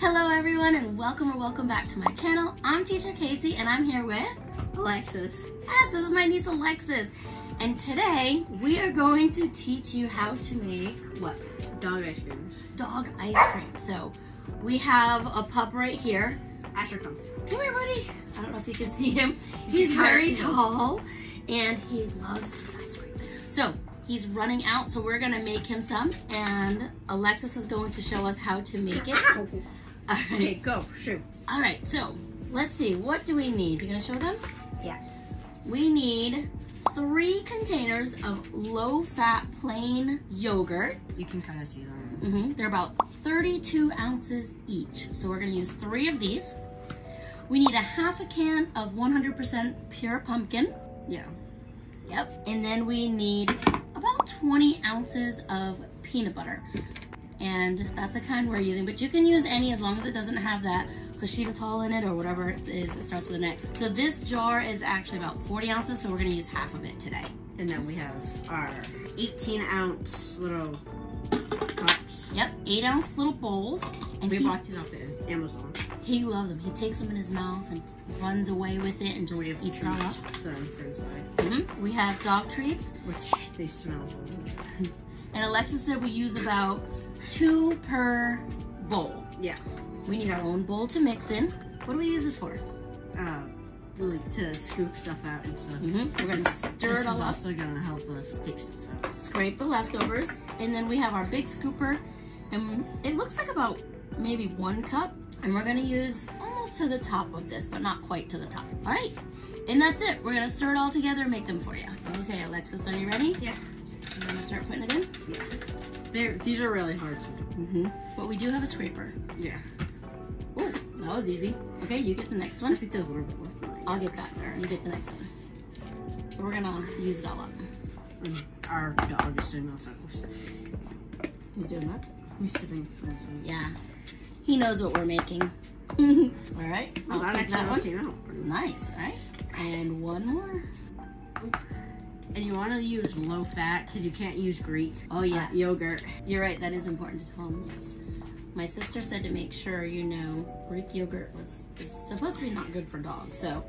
Hello everyone and welcome or welcome back to my channel. I'm teacher Kasie and I'm here with Alexis. Yes, this is my niece Alexis. And today we are going to teach you how to make what? Dog ice cream. Dog ice cream. So we have a pup right here. Asher, come. Come here, buddy. I don't know if you can see him. He's very tall and he loves his ice cream. So he's running out, so we're gonna make him some. And Alexis is going to show us how to make it. Ah! All right. Okay, go. Shoot. All right, so let's see. What do we need? You gonna show them? Yeah. We need three containers of low-fat plain yogurt. You can kind of see them. hmm They're about 32 ounces each. So we're gonna use three of these. We need a half a can of 100% pure pumpkin. Yeah. Yep. And then we need about 20 ounces of peanut butter. And that's the kind we're using, but you can use any as long as it doesn't have that Kushita in it or whatever it is, it starts with an X. So this jar is actually about 40 ounces, so we're gonna use half of it today. And then we have our 18 ounce little cups. Yep, eight ounce little bowls. And We he, bought these off of Amazon. he loves them. He takes them in his mouth and runs away with it and just We have eats it all up. for them for inside, hmm We have dog treats. which they smell. And Alexis said we use about two per bowl. Yeah. We need our own bowl to mix in. What do we use this for? Uh, like to scoop stuff out and stuff. hmm We're gonna stir This it is all up, also gonna help us take stuff out. scrape the leftovers, and then we have our big scooper, and it looks like about maybe one cup, and we're gonna use almost to the top of this, but not quite to the top. All right, and that's it. We're gonna stir it all together and make them for you. Okay, Alexis, are you ready? Yeah. You wanna start putting it in? Yeah. They're, these are really hard to Mm-hmm. But we do have a scraper. Yeah. Oh, that was easy. Okay, you get the next one. I think there's a little bit left. I'll get that. You get the next one. So we're gonna use it all up. Our dog is sitting outside. He's doing that. He's sitting outside. Yeah. He knows what we're making. all right. I'll That take that one. Nice. All right. And one more. And you want to use low fat because you can't use Greek Oh yeah. uh, yogurt. You're right. That is important to tell him. Yes. My sister said to make sure you know Greek yogurt was is supposed to be not good for dogs. So,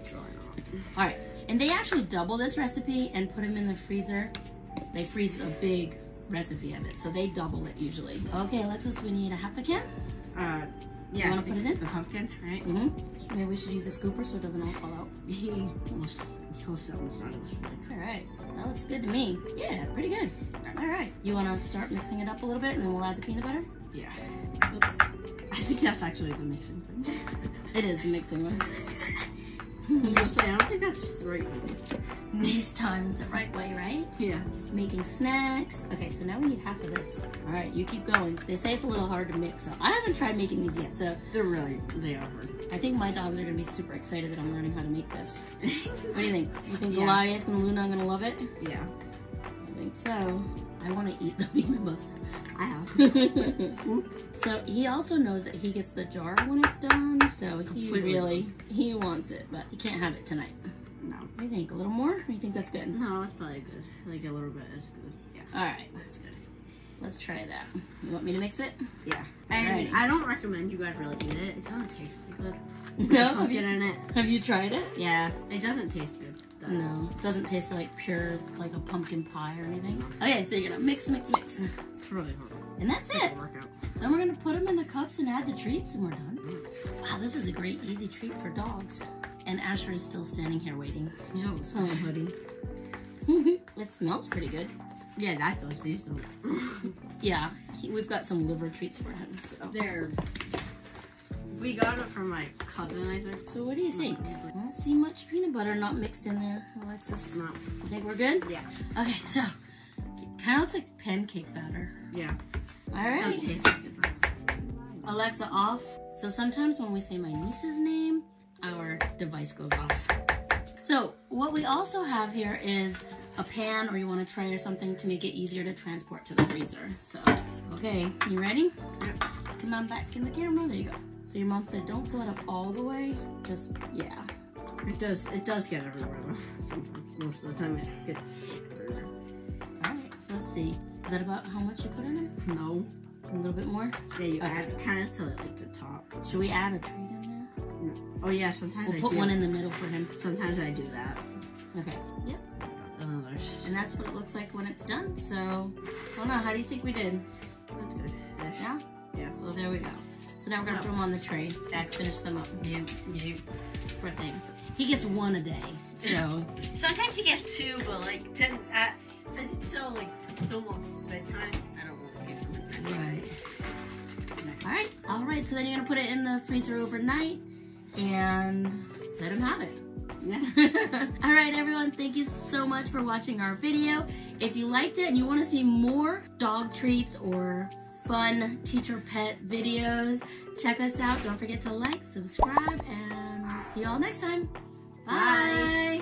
all right. And they actually double this recipe and put them in the freezer. They freeze a big recipe of it, so they double it usually. Okay, Alexis, we need a half a can. Uh, yeah. You wanna put it in? The pumpkin, right? Mm-hmm. Maybe we should use a scooper so it doesn't all fall out. He will s- he'll sit on the side of his leg. All right, that looks good to me. Yeah, pretty good. All right, you want to start mixing it up a little bit, and then we'll add the peanut butter. Yeah. Oops, I think that's actually the mixing thing. it is the mixing one. I was gonna say, I don't think that's the right way. This time the right way, right? Yeah. Making snacks. Okay, so now we need half of this. All right, you keep going. They say it's a little hard to mix up. I haven't tried making these yet, so They're really, they are hard. I think my dogs are gonna be super excited that I'm learning how to make this. What do you think? You think Yeah. Goliath and Luna are gonna love it? yeah. I think so. I want to eat the peanut butter. I have. so he also knows that he gets the jar when it's done. So he really he wants it, but he can't have it tonight. No. What do you think? A little more? Or you think that's good? No, that's probably good. Like a little bit is good. Yeah. All right, that's good. Let's try that. You want me to mix it? Yeah. And Alrighty. I don't recommend you guys really eat it. It doesn't taste good. No. Have you, in it. have you tried it? Yeah. It doesn't taste good. though. No. Doesn't taste like pure like a pumpkin pie or anything. Okay, so you're gonna mix, mix, mix, It's really hard. and that's it. It'll work out. Then we're gonna put them in the cups and add the treats, and we're done. Wow, this is a great, easy treat for dogs. And Asher is still standing here waiting. He's almost Oh, hoodie. it smells pretty good. Yeah, that does. These don't. Yeah, he, we've got some liver treats for him. So, They're. We got it from my cousin, I think. so what do you think? I don't see much peanut butter not mixed in there, Alexis. No. You think we're good? Yeah. Okay, so kind of looks like pancake batter. Yeah. All right, like it though. Alexa off. So sometimes when we say my niece's name, our device goes off. So what we also have here is a pan or you want a tray or something to make it easier to transport to the freezer. So, okay, you ready? Yep. Come on back in the camera. There you go. So your mom said don't fill it up all the way. Just, yeah. It does. It does get everywhere though. Sometimes, most of the time, it gets everywhere. All right, so let's see. Is that about how much you put in it? No. A little bit more. Yeah, you Okay. add kind of to like the top. Should we add a treat in there? Oh yeah, sometimes We'll I put do. one in the middle for him. Sometimes I do that. Okay. Yep. Oh, there's And that's what it looks like when it's done. So, I don't know. How do you think we did? that's good. Yeah. Yeah. So there we go. So now we're gonna Oh. put them on the tray. Dad, finished them up. Yeah. Yeah. Poor thing. He gets one a day. So Sometimes he gets two, but like ten. Uh, since it's so like it's almost bedtime, I don't want to give him. right. All right. All right. So then you're gonna put it in the freezer overnight and let him have it. Yeah. All right, everyone, thank you so much for watching our video. If you liked it and you want to see more dog treats or fun teacher pet videos, check us out. Don't forget to like, subscribe, and see you all next time. Bye. Bye.